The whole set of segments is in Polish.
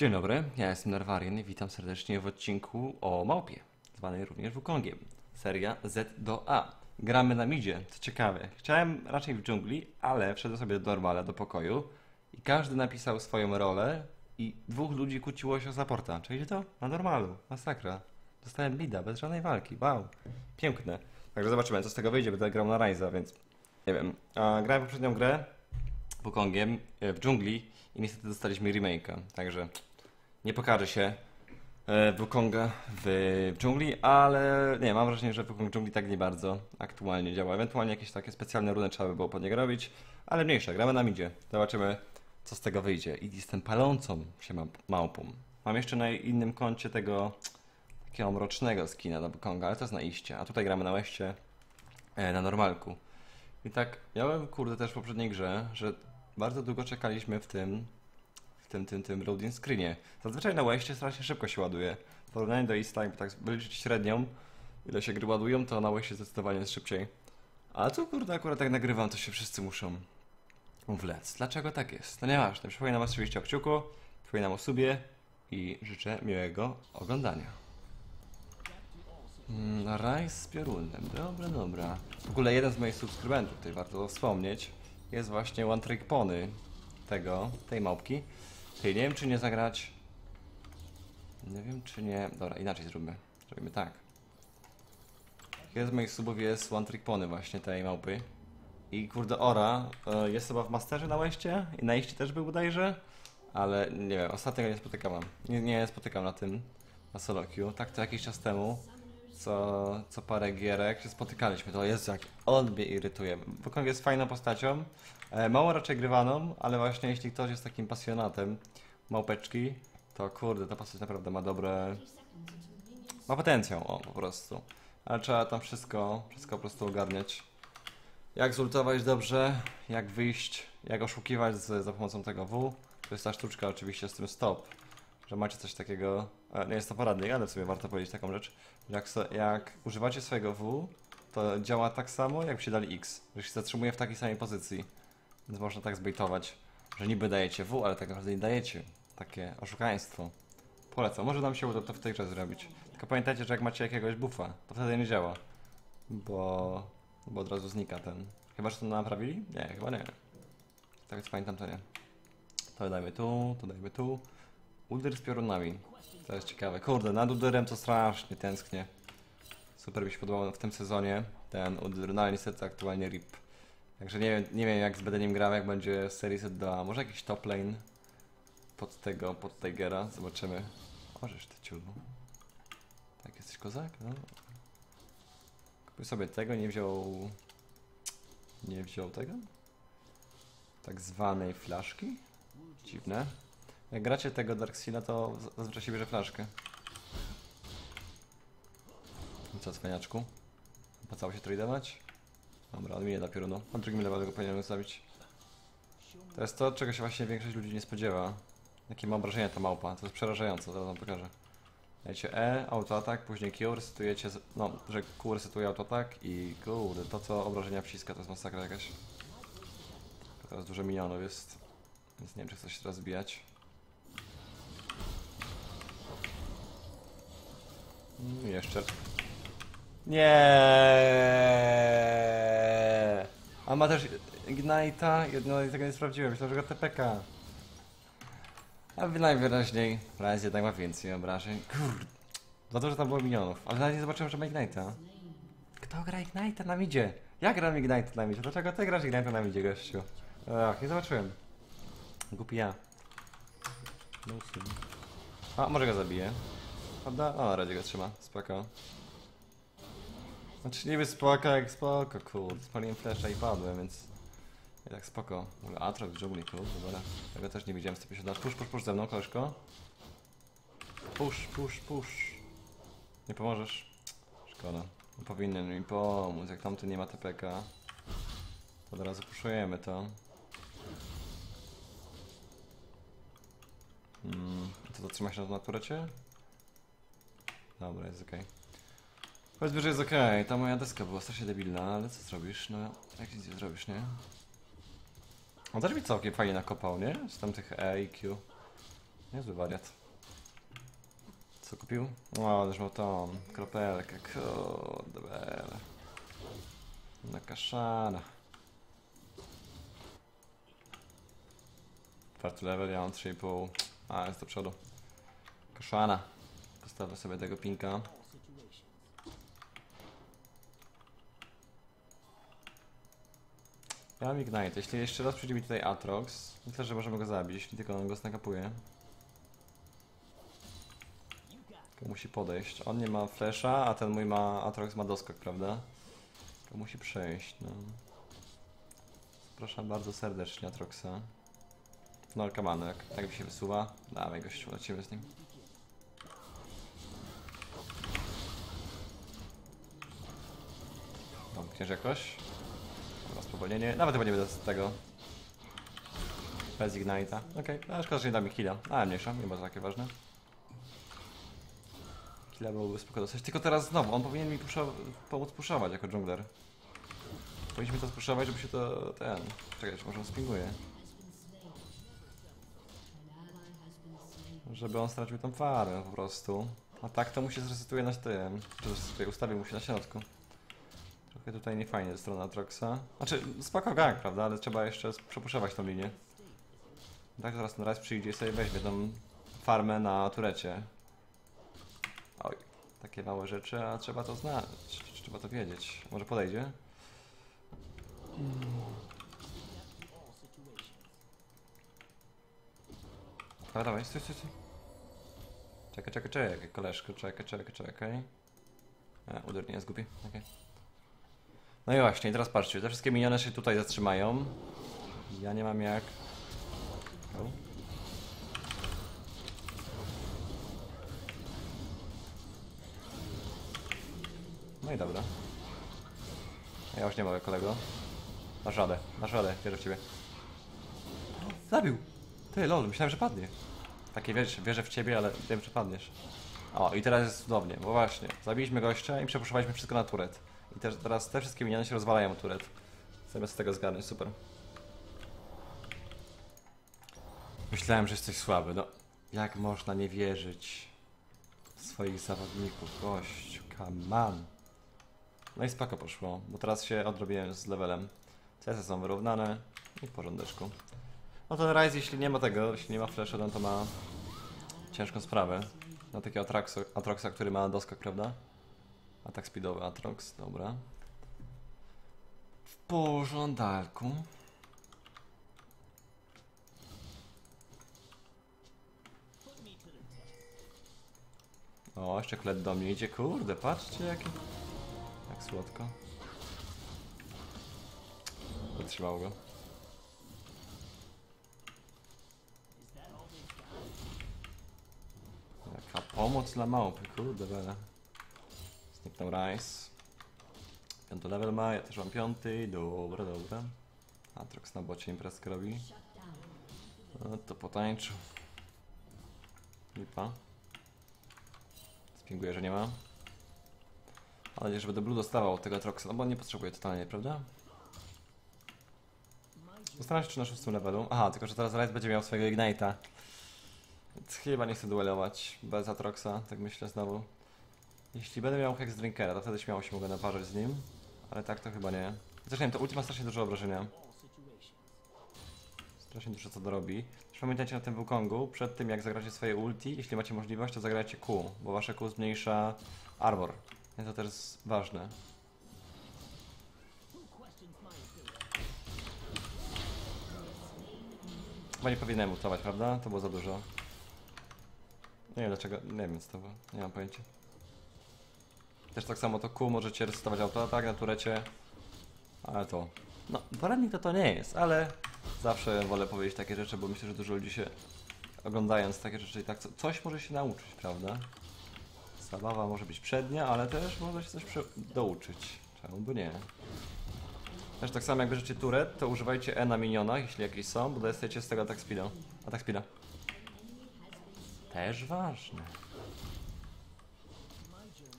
Dzień dobry, ja jestem Narwarian i witam serdecznie w odcinku o małpie, zwanej również Wukongiem. Seria Z do A. Gramy na midzie, co ciekawe. Chciałem raczej w dżungli, ale wszedłem sobie do normala, do pokoju i każdy napisał swoją rolę i dwóch ludzi kłóciło się o supporta. Czyli to? Na normalu, masakra. Dostałem bida, bez żadnej walki, wow. Piękne. Także zobaczymy, co z tego wyjdzie, będę grał na Ryza, więc nie wiem. A, grałem poprzednią grę Wukongiem e, w dżungli i niestety dostaliśmy remake'a, także nie pokaże się e, Wukonga w, dżungli, ale nie, mam wrażenie, że Wukong w dżungli tak nie bardzo aktualnie działa. Ewentualnie jakieś takie specjalne runy trzeba by było pod niego robić, ale mniejsze, gramy na midzie. Zobaczymy, co z tego wyjdzie. I jestem palącą się ma- małpą. Mam jeszcze na innym koncie tego takiego mrocznego skina do Wukonga, ale to jest na iście, a tutaj gramy na łeście e, na normalku. I tak, miałem kurde też w poprzedniej grze, że bardzo długo czekaliśmy w tym, tym, tym, tym loading screenie. Zazwyczaj na Westie strasznie szybko się ładuje. W porównaniu do East Time, tak wyliczyć średnią, ile się gry ładują, to na Westie zdecydowanie jest szybciej. A tu kurde akurat jak nagrywam, to się wszyscy muszą wlec. Dlaczego tak jest? No nieważne. Przypominam oczywiście o kciuku, przypominam o subie i życzę miłego oglądania. Mm, Raj z piorunem. Dobra, dobra. W ogóle jeden z moich subskrybentów, tutaj warto wspomnieć, jest właśnie One Trick Pony tego, tej małpki. Czyli nie wiem, czy nie zagrać... Nie wiem, czy nie... Dobra, inaczej zróbmy. Zrobimy tak. Jeden z moich subów jest One Trick Pony właśnie tej małpy. I kurde, Ora e, jest chyba w Masterze na Łeście i na iście też był bodajże. Ale nie wiem, ostatnio nie spotykam. Nie, nie spotykam na tym, na solo queue. Tak to jakiś czas temu co, co parę gierek się spotykaliśmy, to jest jak on mnie irytuje. Wukong jest fajną postacią, mało raczej grywaną, ale właśnie jeśli ktoś jest takim pasjonatem małpeczki, to kurde, ta postać naprawdę ma dobre... ma potencjał, o, po prostu. Ale trzeba tam wszystko, wszystko po prostu ogarniać. Jak zultować dobrze, jak wyjść, jak oszukiwać z, za pomocą tego W. To jest ta sztuczka oczywiście z tym stop, że macie coś takiego, e, nie jest to poradnik, ale w sumie warto powiedzieć taką rzecz, jak, jak używacie swojego W, to działa tak samo, jakbyście dali X, że się zatrzymuje w takiej samej pozycji. Więc można tak zbejtować, że niby dajecie W, ale tak naprawdę nie dajecie. Takie oszukaństwo. Polecam, może nam się uda to w tej grze zrobić. Tylko pamiętajcie, że jak macie jakiegoś buffa, to wtedy nie działa. Bo, bo od razu znika ten. Chyba, że to naprawili? Nie, chyba nie. Tak co pamiętam, to nie. To dajmy tu, to dajmy tu. Udyr z piorunami. To jest ciekawe. Kurde, nad Udyrem to strasznie tęsknię. Super mi się podobało w tym sezonie ten Udyr, no ale niestety aktualnie RIP. Także nie wiem, nie wiem jak z Bedeniem grał, jak będzie serii Z2. Może jakiś top lane pod tego, pod Tigera. Zobaczymy. Możesz ty ciulu. Tak, jesteś kozak? No. Kupił sobie tego, nie wziął... Nie wziął tego? Tak zwanej flaszki? Dziwne. Jak gracie tego Darkseala, to zazwyczaj się bierze flaszkę. I co, cwaniaczku? Opłacało się tradeować? Dobra, on mi nie da piorunu. On drugim level go powinienem zostawić. To jest to, czego się właśnie większość ludzi nie spodziewa. Jakie ma obrażenia ta małpa, to jest przerażające, zaraz wam pokażę. Dajcie E, autoatak, później Q, resetujecie, no, że Q resetuje autoatak i kurde, to co obrażenia wciska, to jest masakra jakaś. Teraz dużo minionów jest, więc nie wiem czy chcę się teraz zbijać. Mm, Jeszcze. Nie. A ma też Ignite'a? Jedno tego nie sprawdziłem, myślałem, że go TPK. A najwyraźniej Raz jednak ma więcej obrażeń. Kurde. Za to, że tam było minionów. Ale nawet nie zobaczyłem, że ma Ignite'a. Kto gra Ignite'a na midzie? Ja gram Ignite'a na midzie. Dlaczego ty grasz Ignite'a na midzie, gościu? Ach, nie zobaczyłem. Głupi ja. No. A, może go zabiję. Prawda? O, radzie go trzyma. Spoko. Znaczy niby spoko jak spoko, kurde. Spaliłem flesza i padłem, więc... I tak spoko. Mówię, Atrox w dżungli, kurde, dobra. Tego też nie widziałem 150 lat. Push, push, push ze mną, koleżko. Push, push, push. Nie pomożesz? Szkoda. No, Powinien mi pomóc. Jak tamty nie ma TPK, to od razu puszujemy to. Hmm, to zatrzyma się na turecie? Dobra, jest okej. Powiedzmy, że jest okej. Ta moja deska była strasznie debilna, ale co zrobisz? No, jak nic nie zrobisz, nie? On też mi całkiem fajnie nakopał, nie? Z tamtych E i Q. Niezły wariat. Co kupił? O, też miał tą kropelkę, kurde. Na kaszana. Czwarty level, ja mam 3,5. A, jest do przodu. Kaszana. Postawię sobie tego pinka. Ja mam Ignite. Jeśli jeszcze raz przyjdzie mi tutaj Atrox, myślę, że możemy go zabić, tylko on go snakapuje. Musi podejść. On nie ma flesza, a ten mój ma Atrox ma doskok, prawda? Musi przejść, no. Zapraszam bardzo serdecznie Atroxa. No, kamano, jak tak mi się wysuwa. Dawaj gościu, lecimy z nim. Domkniesz jakoś? Nawet chyba nie będę z tego. Bez Ignite'a. Okej, okay. a szkoda, że nie da mi killa. Ale mniejsza, nie bardzo takie ważne. Killa byłoby spoko dostać. Tylko teraz znowu, on powinien mi pusza pomóc puszować jako jungler. Powinniśmy to spuszować, żeby się to... ten... Czekaj, czy może on spinguje. Żeby on stracił tą farę po prostu. A tak to mu się zresetuje na tym. Czy tutaj ustawił mu się na środku. Trochę tutaj nie fajnie ze strony Atroxa. Znaczy, spoko gang, prawda? Ale trzeba jeszcze przepuszować tą linię. Tak, zaraz ten raz przyjdzie i sobie weźmie tą farmę na turecie. Oj, takie małe rzeczy, a trzeba to znać. Trzeba to wiedzieć. Może podejdzie? Dawaj, dawaj, stój, stój, stój. Czekaj, czekaj, czekaj, koleżko, czekaj, czekaj, czekaj. E, uder nie głupi, okej. No i właśnie, teraz patrzcie, te wszystkie miniony się tutaj zatrzymają. Ja nie mam jak... No i dobra. Ja już nie mogę, kolego. Masz radę, masz radę, wierzę w ciebie. Zabił! Ty, lol, myślałem, że padnie. Takie wiesz, wierzę w ciebie, ale wiem, że padniesz. O, i teraz jest cudownie, bo właśnie, zabiliśmy gościa i przepuszczowaliśmy wszystko na turet. I też teraz te wszystkie miniony się rozwalają turet. Zamiast tego zgarnąć, super. Myślałem, że jesteś słaby, no. Jak można nie wierzyć w swoich zawodników, gościu, come on. No i spoko poszło, bo teraz się odrobiłem z levelem. CS są wyrównane i w porządeczku. No ten Rise, jeśli nie ma tego, jeśli nie ma flasha, no to ma ciężką sprawę. Na takiego Atroxa, Atroxa, który ma doskok, prawda? Atak speedowy Atrox, dobra. W porządku. O, jeszcze klet do mnie idzie, kurde, patrzcie jaki... Jak słodko. Wytrzymał go. Jaka pomoc dla małpy, kurde bele. Zniknął Rice. Piąty level ma, ja też mam piąty, dobra, dobra. Atrox na bocie imprezkę robi. No to potańczył. Lipa. Spinguję, że nie ma. Mam nadzieję, że będę blue dostawał tego Atroxa, no bo nie potrzebuje totalnie, prawda? Zastanawiam się, czy na szóstym levelu. Aha, tylko że teraz Rice będzie miał swojego Ignite'a. Chyba nie chcę duelować bez Atroxa, tak myślę znowu. Jeśli będę miał Hex Drinkera, to wtedy śmiało się mogę naparzać z nim. Ale tak to chyba nie. Zresztą to ulti ma strasznie dużo obrażenia. Strasznie dużo co dorobi. Też pamiętajcie na tym Wukongu, przed tym jak zagracie swoje ulti, jeśli macie możliwość, to zagrajcie Q, bo wasze Q zmniejsza armor. Więc to też jest ważne. Chyba nie powinienem ultować, prawda? To było za dużo. Nie wiem dlaczego, nie wiem co to było, nie mam pojęcia. Też tak samo to Q możecie resetować autoatak na turecie. Ale to... No, poradnik to to nie jest, ale zawsze wolę powiedzieć takie rzeczy, bo myślę, że dużo ludzi się oglądając takie rzeczy i tak co, coś może się nauczyć, prawda? Zabawa może być przednia, ale też można się coś douczyć. Czemu by nie? Też tak samo jak bierzecie turet, to używajcie E na minionach, jeśli jakieś są, bo dostajecie z tego atak speeda. Atak speeda. Też ważne.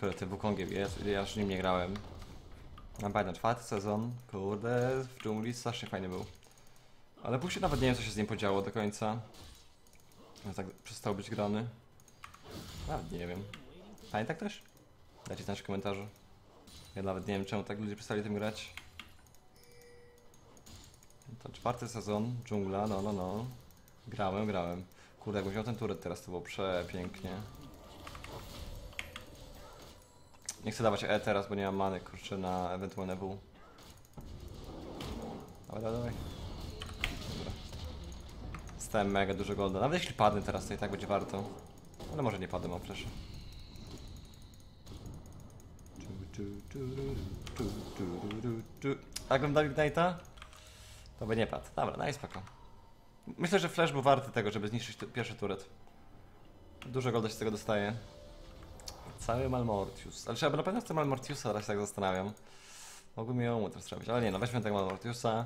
Kurde, tym Wukongiem jest, ja już nim nie grałem. Mam pamiętam, czwarty sezon, kurde, w dżungli strasznie fajny był. Ale później nawet nie wiem co się z nim podziało do końca. Ja tak przestał być grany. Nawet nie wiem. Pamięta ktoś? Dajcie znać w komentarzu. Ja nawet nie wiem czemu tak ludzie przestali tym grać. To czwarty sezon, dżungla, no no no. Grałem, grałem. Kurde, jakbym wziął ten turret teraz, to było przepięknie. Nie chcę dawać E teraz, bo nie mam many, kurczę, na ewentualne W. Dawaj, dawaj. Dobra. Stałem mega dużo golda. Nawet jeśli padnę teraz, to i tak będzie warto. Ale może nie padnę, mam przecież. Jakbym dał Ignite'a, to by nie padł. Dobra, daj spoko. Myślę, że Flash był warty tego, żeby zniszczyć pierwszy turret. Dużo golda się z tego dostaje. Cały Malmortius. Ale ja na pewno chcę Malmortiusa, teraz tak zastanawiam. Mogłbym ją teraz zrobić, ale nie, no weźmy tego Malmortiusa.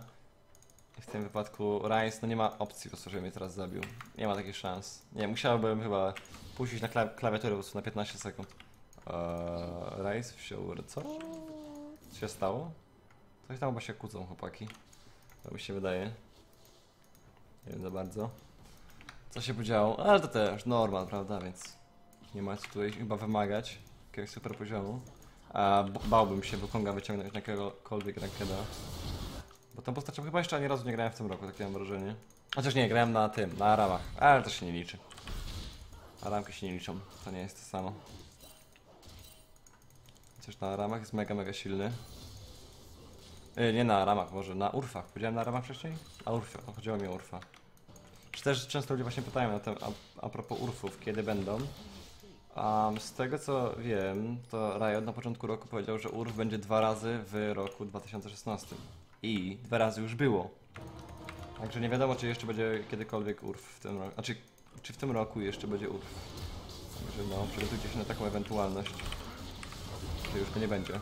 I w tym wypadku Rice, no nie ma opcji po prostu, żeby mnie teraz zabił. Nie ma takich szans. Nie, musiałbym chyba puścić na kla klawiaturę po prostu na 15 sekund. Eee, Rice wziął... co? Co się stało? Coś tam chyba się kłócą chłopaki. To mi się wydaje. Nie wiem za bardzo. Co się podziało? Ale to też normal, prawda, więc nie ma co tutaj chyba wymagać jakiegoś super poziomu. A bałbym się Wukonga wyciągnąć na jakiegokolwiek rankeda. Bo tą postacią chyba jeszcze ani razu nie grałem w tym roku, takie mam wrażenie. Chociaż nie, grałem na tym, na ramach, ale to się nie liczy. A ramki się nie liczą, to nie jest to samo. Chociaż na ramach jest mega, mega silny. Yy, nie na ramach, może na urfach. Powiedziałem na ramach wcześniej? A urfie, chodziło mi o urfa. Czy też często ludzie właśnie pytają na tem, a, a propos urfów, kiedy będą. Um, z tego co wiem, to Riot na początku roku powiedział, że urf będzie dwa razy w roku 2016. I dwa razy już było. Także nie wiadomo, czy jeszcze będzie kiedykolwiek urf w tym roku. Znaczy, czy w tym roku jeszcze będzie urf. Także no, przygotujcie się na taką ewentualność. Że już go nie będzie.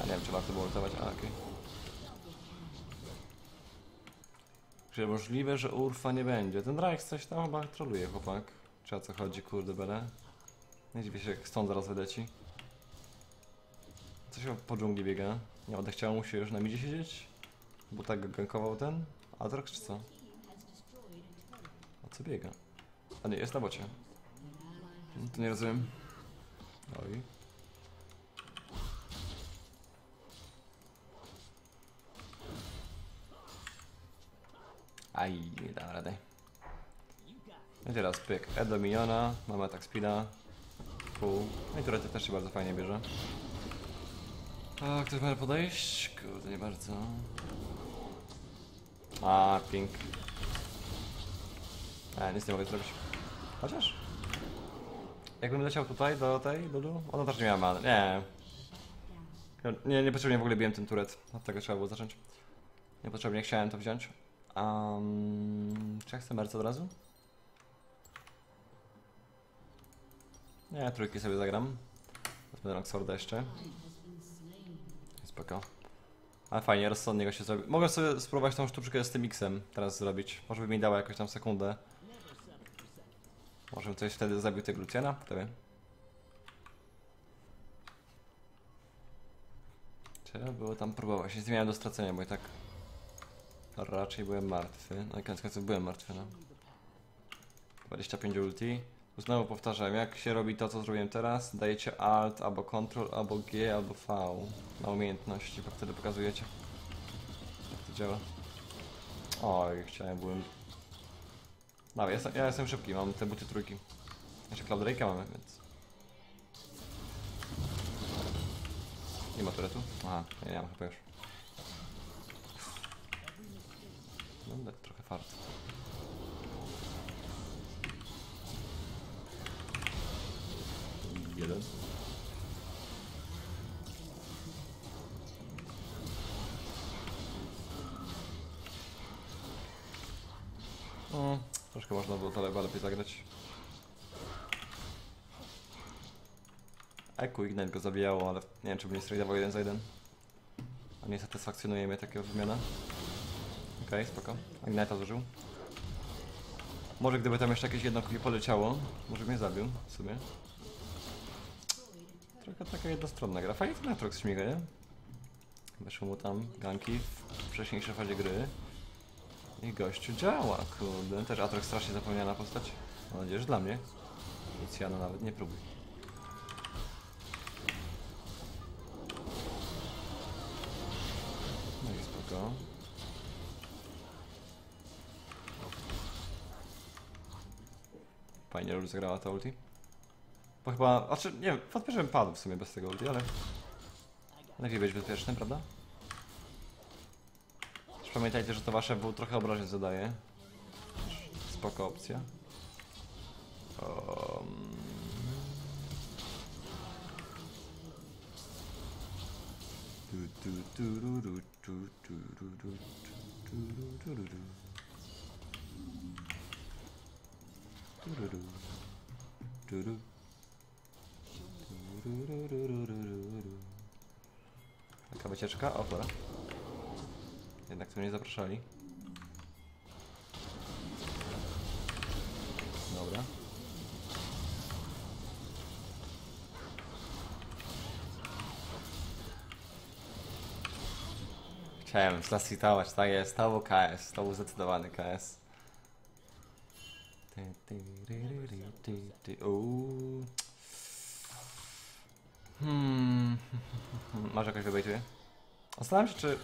A nie wiem, czy warto było ultować, a okej. Czy możliwe, że urfa nie będzie? Ten Reich coś tam chyba troluje, chłopak. Czy o co chodzi, kurde bele? Nie dziwię się, jak stąd zaraz wyleci. Co się po dżungli biega? Nie odechciało mu się już na midzie siedzieć? Bo tak gankował ten? Atrox czy co? A co biega? A nie, jest na bocie. No, to nie rozumiem. Oj. Aj, nie dam rady. No i teraz pyk. E do miniona, mamy atak speeda. Pół. No i turety też się bardzo fajnie bierze. A, ktoś może podejść? Kurde, nie bardzo. A, pink. A, nic nie mogę zrobić. Chociaż? Jakbym leciał tutaj, do tej, do dół? Ona też nie miała many. Nie. Nie, niepotrzebnie w ogóle biłem ten turet. Od tego trzeba było zacząć. Niepotrzebnie chciałem to wziąć. Um, czy ja chcę merc od razu? Nie, trójki sobie zagram. Wezmę Roxorda jeszcze. Spoko. Ale fajnie, rozsądnie go się zrobi. Mogę sobie spróbować tą sztuczkę z tym X-em teraz zrobić. Może by mi dała jakąś tam sekundę. Może bym coś wtedy zabił tego Luciana? Kto wie. Trzeba było tam próbować. Nic nie miałem do stracenia, bo i tak raczej byłem martwy. No i koniec końców byłem martwy, no. 25 ulti. Znowu powtarzam, jak się robi to, co zrobiłem teraz, dajecie Alt, albo Ctrl, albo G, albo V na umiejętności, bo wtedy pokazujecie, jak to działa. Oj, chciałem, byłem... No, ja ja jestem szybki, mam te buty trójki. Jeszcze Cloud Drake'a mamy, więc... Nie ma turetu? Aha, nie, nie mam chyba już. Tak trochę fart. Jeden. No, troszkę można było chyba lepiej zagrać. Eku Ignite go zabijało, ale nie wiem czy by nie strajdował jeden za jeden. A nie satysfakcjonuje mnie taka wymiana. Okej, spoko. Ignite'a zużył. Może gdyby tam jeszcze jakieś jedno poleciało, może mnie zabił w sumie. Trochę taka jednostronna gra. Fajnie ten Atrox śmiga, nie? Weszły mu tam ganki w wcześniejszej fazie gry. I gościu działa, kurde. Też Atrox strasznie zapomniana postać. Mam nadzieję, że dla mnie. Luciano nawet nie próbuj. No i spoko. Fajnie Lulu zagrała to ulti. Bo chyba, znaczy nie wiem, wątpię, padł w sumie bez tego ulti, ale... Lepiej być bezpiecznym, prawda? Pamiętajcie, że to wasze W trochę obrażeń zadaje. Spoko opcja. Um... Tu, Taka wycieczka? O, dobra. Jednak tu nie zapraszali. Dobra. Chciałem zlasitować, tak jest, to był KS, to był zdecydowany KS. Hmm. Masz jakoś wybejtuje? Zastanawiam się, czy...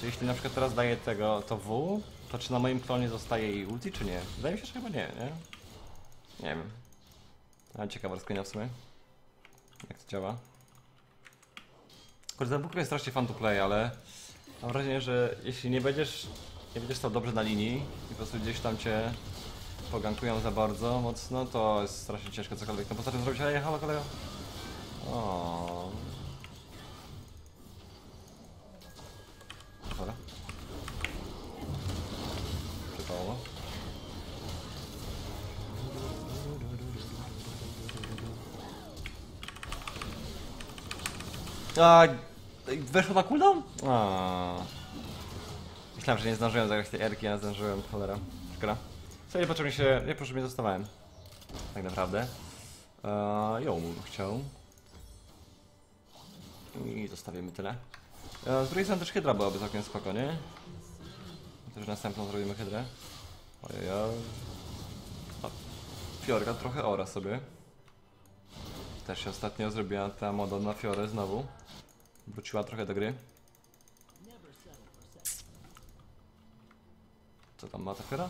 Czy jeśli na przykład teraz daję tego, to W, to czy na moim klonie zostaje jej ulti, czy nie? Wydaje mi się, że chyba nie, nie? Nie wiem. Ale ciekawa rozkmina w sumie. Jak to działa. Kurde, ten jest strasznie fun to play, ale mam wrażenie, że jeśli nie będziesz, nie będziesz stał dobrze na linii i po prostu gdzieś tam cię pogankują za bardzo mocno, to jest strasznie ciężko cokolwiek tam postacią zrobić, ale halo kolego. O. Dobra. Przypało. A, weszło na cooldown? A. Myślałem, że nie zdążyłem zagrać tej erki, a zdążyłem, cholera. Szkoda. Co nie potrzebnie się, nie proszę mnie zostawałem. Tak naprawdę. Eee, chciał. I zostawimy tyle. Eee, z drugiej strony też hydra byłaby całkiem spoko, nie? Też następną zrobimy hydrę. Ojej. Fiorka trochę ora sobie. Też się ostatnio zrobiła ta moda na Fiorę znowu. Wróciła trochę do gry. Co tam ma ta Fiora?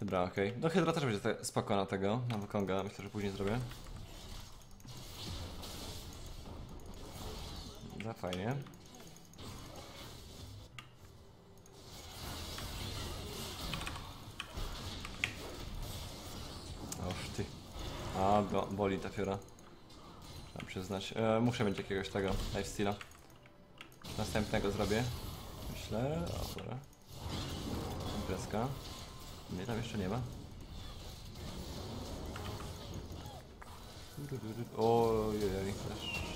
Hydra, okej. No Hydra też będzie te- spoko na tego, na Wukonga, myślę, że później zrobię. Za fajnie. Oż ty. A, bo, boli ta fiora. Trzeba przyznać. E, muszę mieć jakiegoś tego lifesteala. Następnego zrobię. Myślę. O, dobra. Mnie tam jeszcze nie ma. Ojej, też.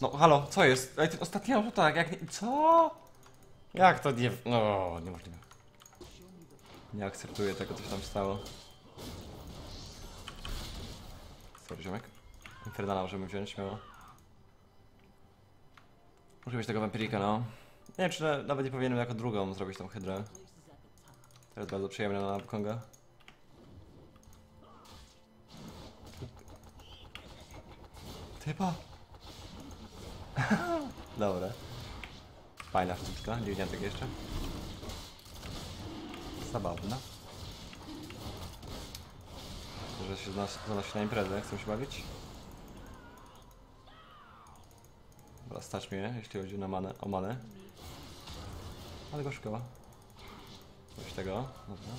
No halo, co jest? Ej, ty ostatni auto tak, jak nie... Co? Jak to nie... No, niemożliwe. Nie akceptuję tego, co się tam stało. Sorry, ziomek. Infernala możemy wziąć, śmiało. Muszę mieć tego wampirika, no. Nie wiem, czy na, nawet nie powinienem jako drugą zrobić tą hydrę. To jest bardzo przyjemne na Konga. Typa! Dobra. Fajna sztuczka, tego jeszcze. Zabawna. Że się zanosi na imprezę, chcę się bawić. Dobra, stać mnie, jeśli chodzi na manę, o manę. Ale go szkoła. Coś tego, dobra.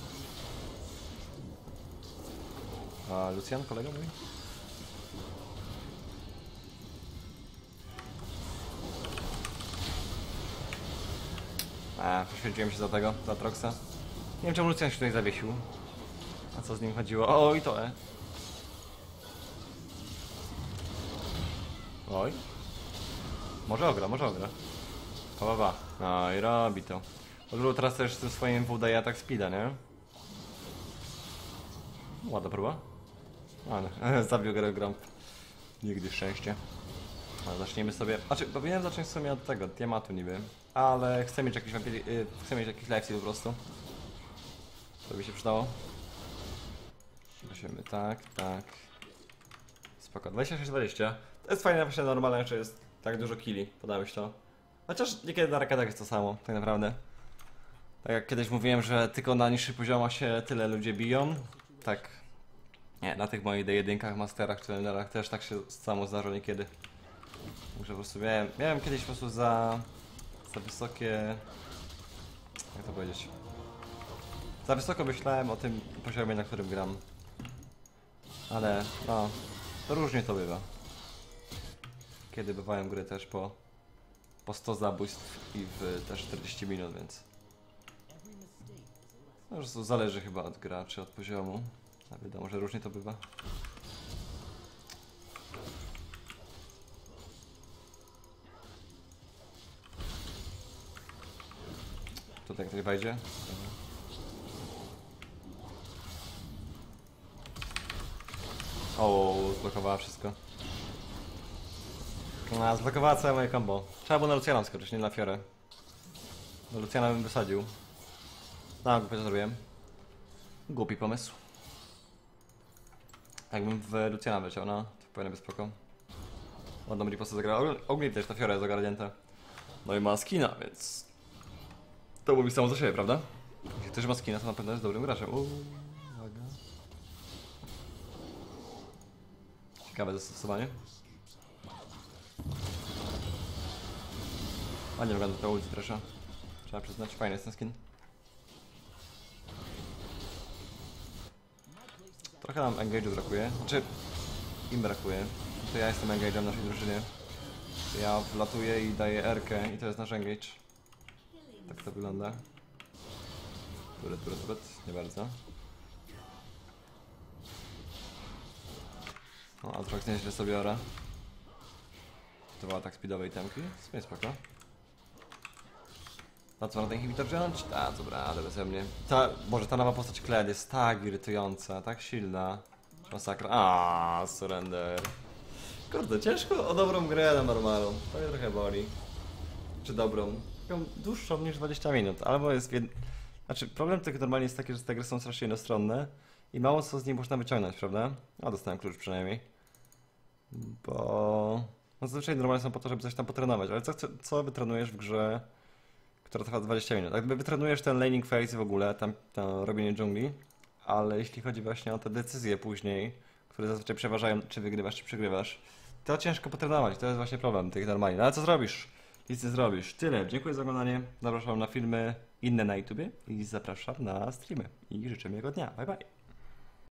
A Lucjan, kolega mój? A, poświęciłem się za tego, za Troxa. Nie wiem czemu Lucjan się tutaj zawiesił. A co z nim chodziło? O, i to E. Oj. Może ogra, może ogra. Pa, pa, pa. No i robi to. Lulu teraz też ze swoim W daje atak speeda, nie? Ładna próba. Ale zabił grę Gromp. Nigdy szczęście. No, zaczniemy sobie. Znaczy, powinienem zacząć w sumie od tego, diamatu niby. Ale chcę mieć jakiś wampir... y, chcę mieć jakiś lifesteal po prostu. To by się przydało. Musimy tak, tak. Spoko. 26-20. To jest fajne właśnie normalne, że jest tak dużo mi się to. Chociaż niekiedy na raketach jest to samo, tak naprawdę. Tak jak kiedyś mówiłem, że tylko na niższych poziomach się tyle ludzie biją. Tak. Nie, na tych moich D1, masterach czy trenerach też tak się samo zdarza niekiedy. Że po prostu miałem, miałem kiedyś po prostu za, za wysokie... Jak to powiedzieć? Za wysoko myślałem o tym poziomie, na którym gram. Ale, no, to różnie to bywa. Kiedy bywają gry też po, po 100 zabójstw i w też 40 minut, więc... No, prostu zależy chyba od graczy, od poziomu. A wiadomo, że różnie to bywa. Tutaj ktoś wejdzie? O, zblokowała wszystko. A, zblokowała całe moje combo. Trzeba było na Luciana skoczyć, nie na Fiorę. Do Luciana bym wysadził. No, głupio to zrobiłem. Głupi pomysł. Jakbym w Luciana wleciał, no, to powinno być spoko. Ładną ripostę zagrała. Ogólnie też ta Fiora jest ogarnięta. No i ma skina, więc... To mówi samo za siebie, prawda? Jeśli ktoś ma skina, to na pewno jest dobrym graczem. Uuu, uwaga. Ciekawe zastosowanie. Ładnie wygląda to ulti Thrasha. Trzeba przyznać, fajny jest ten skin. Trochę nam engage'u brakuje. Znaczy, im brakuje. To ja jestem engage'em naszej drużynie. Ja wlatuję i daję R-kę i to jest nasz engage. Tak to wygląda. Turet, turet, turet. Nie bardzo. O, Atrox nieźle sobie ora. To był atak speedowej temki. W sumie spoko. Na co ten inhibitor wziąć? A, dobra, ale beze mnie. Ta, Boże, ta nowa postać Kled jest tak irytująca, tak silna. Masakra. A, surrender. Kurde, ciężko o dobrą grę na normalu. To mnie trochę boli. Czy dobrą? Taką dłuższą niż 20 minut, albo jest jed... Znaczy, problem tych normalnie jest taki, że te gry są strasznie jednostronne i mało co z nich można wyciągnąć, prawda? A dostałem klucz przynajmniej. Bo... No zazwyczaj normalnie są po to, żeby coś tam potrenować, ale co, co wytrenujesz w grze, która trwa 20 minut? Jakby wytrenujesz ten laning phase w ogóle, tam to robienie dżungli, ale jeśli chodzi właśnie o te decyzje później, które zazwyczaj przeważają, czy wygrywasz, czy przegrywasz, to ciężko potrenować, to jest właśnie problem tych normalnie. No ale co zrobisz? Nic nie zrobisz. Tyle. Dziękuję za oglądanie. Zapraszam na filmy inne na YouTubie i zapraszam na streamy. I życzę miłego dnia. Bye bye.